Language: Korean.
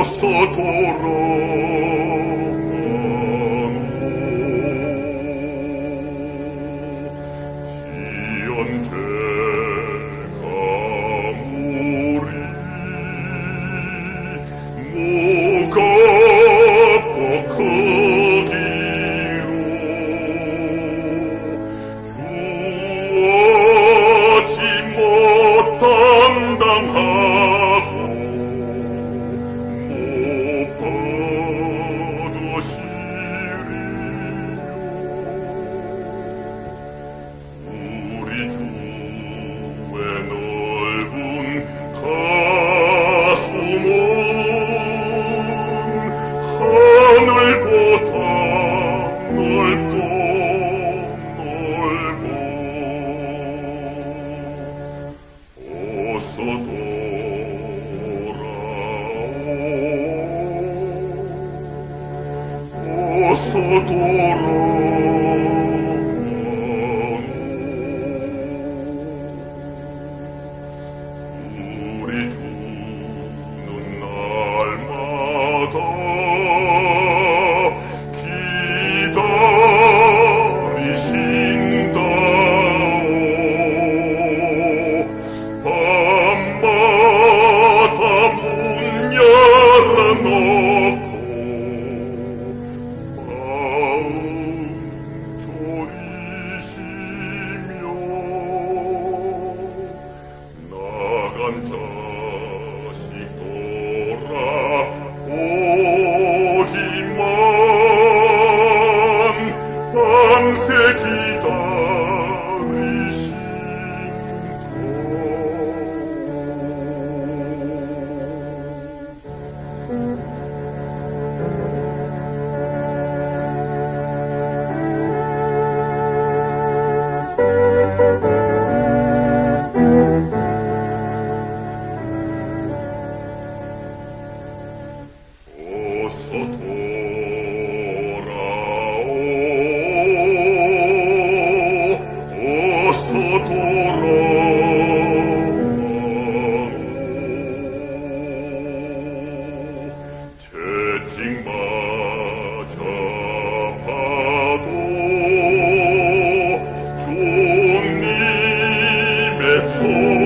어서 돌아오고 지연대가 물이 뭐가 포크 주어지 못한담하 Toro. Anche chi t'ha soul.